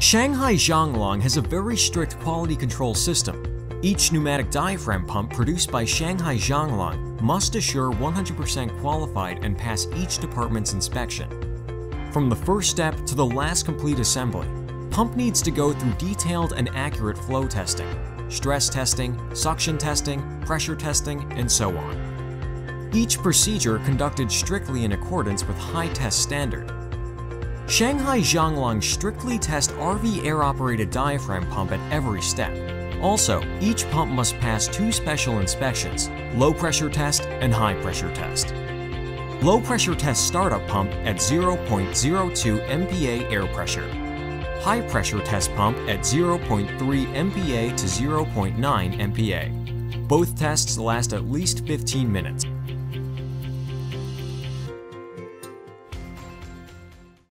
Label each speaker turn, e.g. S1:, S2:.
S1: Shanghai Jianglang has a very strict quality control system. Each pneumatic diaphragm pump produced by Shanghai Jianglang must assure 100% qualified and pass each department's inspection. From the first step to the last complete assembly, pump needs to go through detailed and accurate flow testing, stress testing, suction testing, pressure testing, and so on. Each procedure conducted strictly in accordance with high test standard. Shanghai Jianglang strictly test RV air-operated diaphragm pump at every step. Also, each pump must pass two special inspections, low pressure test and high pressure test. Low pressure test startup pump at 0.02 MPa air pressure. High pressure test pump at 0.3 MPa to 0.9 MPa. Both tests last at least 15 minutes.